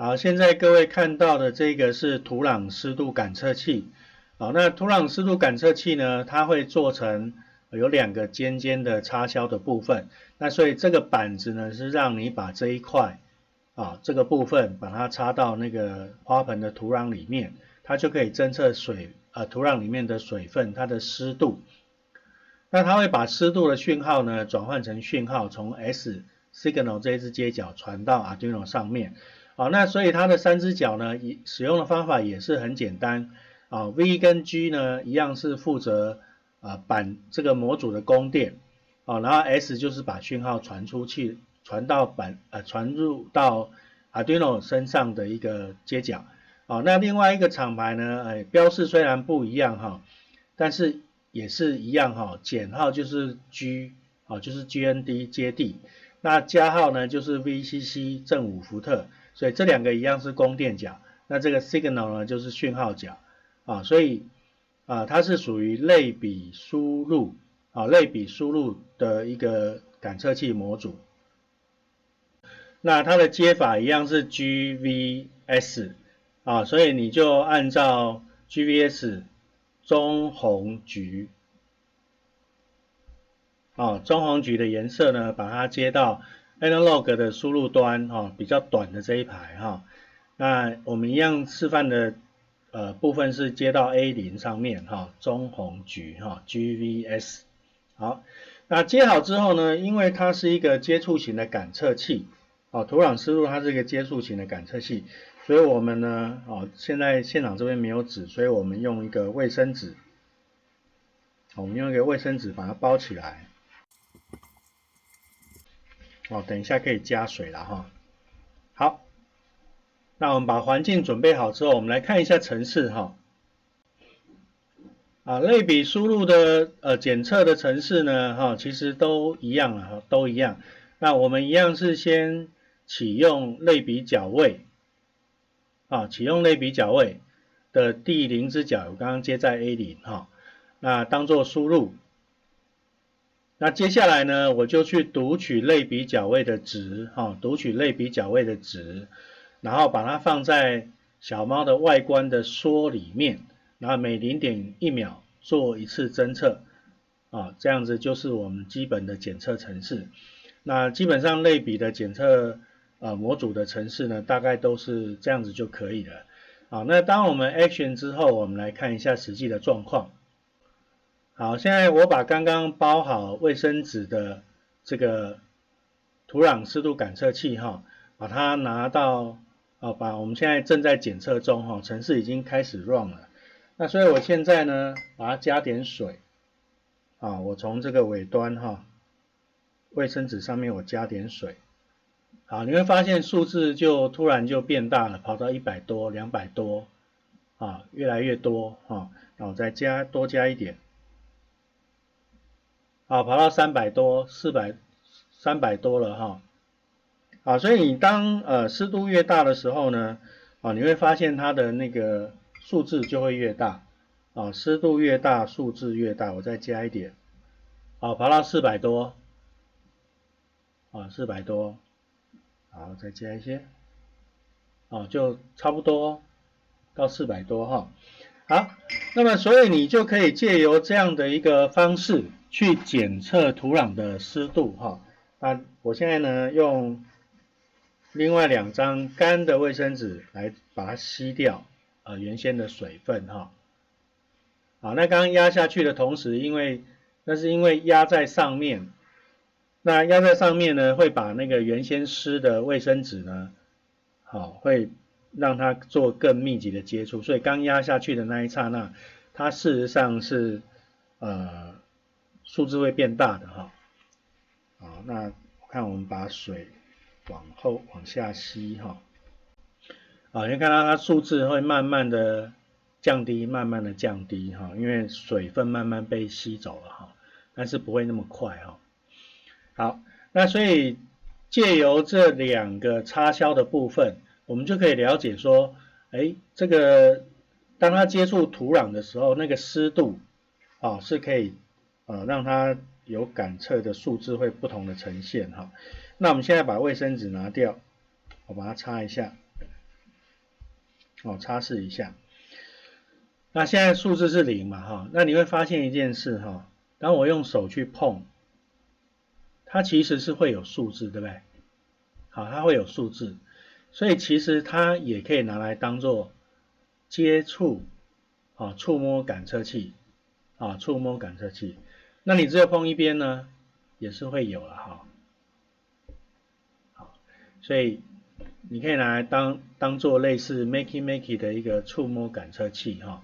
好，现在各位看到的这个是土壤湿度感测器。好，那土壤湿度感测器呢，它会做成有两个尖尖的插销的部分。那所以这个板子呢，是让你把这一块啊这个部分把它插到那个花盆的土壤里面，它就可以侦测水呃土壤里面的水分，它的湿度。那它会把湿度的讯号呢转换成讯号，从 S signal 这一只接角传到 Arduino 上面。好，那所以它的三只脚呢，也使用的方法也是很简单啊。V 跟 G 呢，一样是负责啊板这个模组的供电啊，然后 S 就是把讯号传出去，传到板呃传入到 Arduino 身上的一个接角啊。那另外一个厂牌呢，哎标示虽然不一样哈，但是也是一样哈，减号就是 G 啊，就是 GND 接地，那加号呢就是 VCC 正五伏特。所以这两个一样是供电角，那这个 signal 呢就是讯号角啊，所以啊它是属于类比输入啊类比输入的一个感测器模组。那它的接法一样是 GVS 啊，所以你就按照 GVS 中红橘啊中红橘的颜色呢，把它接到。Analog 的输入端哈，比较短的这一排哈，那我们一样示范的呃部分是接到 A 零上面哈，棕红橘哈，GVS 好，那接好之后呢，因为它是一个接触型的感测器，哦，土壤湿度它是一个接触型的感测器，所以我们呢，哦，现在现场这边没有纸，所以我们用一个卫生纸，我们用一个卫生纸把它包起来。哦，等一下可以加水了哈。好，那我们把环境准备好之后，我们来看一下程式哈。啊，类比输入的呃检测的程式呢，哈，其实都一样了哈，都一样。那我们一样是先启用类比角位，啊，启用类比角位的第零只角，我刚刚接在 A 零哈，那当做输入。那接下来呢，我就去读取类比角位的值，哈，读取类比角位的值，然后把它放在小猫的外观的缩里面，然后每零点一秒做一次侦测，啊，这样子就是我们基本的检测程式。那基本上类比的检测呃模组的程式呢，大概都是这样子就可以了。好，那当我们 action 之后，我们来看一下实际的状况。好，现在我把刚刚包好卫生纸的这个土壤湿度感测器哈，把它拿到啊，把我们现在正在检测中哈，程式已经开始 run 了。那所以我现在呢，把它加点水啊，我从这个尾端哈，卫生纸上面我加点水，好，你会发现数字就突然就变大了，跑到一百多、两百多啊，越来越多哈，那我再加多加一点。好，跑到三百多、四百、三百多了哈。啊，所以你当呃湿度越大的时候呢，啊，你会发现它的那个数字就会越大。啊，湿度越大，数字越大。我再加一点。好，爬到四百多。啊，四百多。好，再加一些。啊，就差不多到四百多哈。好，那么所以你就可以借由这样的一个方式。去检测土壤的湿度哈，那我现在呢用另外两张干的卫生纸来把它吸掉呃原先的水分哈，好，那刚刚压下去的同时，因为那是因为压在上面，那压在上面呢会把那个原先湿的卫生纸呢，好会让它做更密集的接触，所以刚压下去的那一刹那，它事实上是呃。数字会变大的哈，好，那看我们把水往后往下吸哈，啊，你看到它数字会慢慢的降低，慢慢的降低哈，因为水分慢慢被吸走了哈，但是不会那么快哈。好，那所以借由这两个插销的部分，我们就可以了解说，哎，这个当它接触土壤的时候，那个湿度啊是可以。呃，让它有感测的数字会不同的呈现哈。那我们现在把卫生纸拿掉，我把它擦一下。哦，擦拭一下。那现在数字是零嘛哈，那你会发现一件事哈，当我用手去碰，它其实是会有数字，对不对？好，它会有数字，所以其实它也可以拿来当做接触啊，触摸感测器啊，触摸感测器。那你只有碰一边呢，也是会有了哈。好，所以你可以拿来当当做类似 Makey Makey 的一个触摸感测器哈。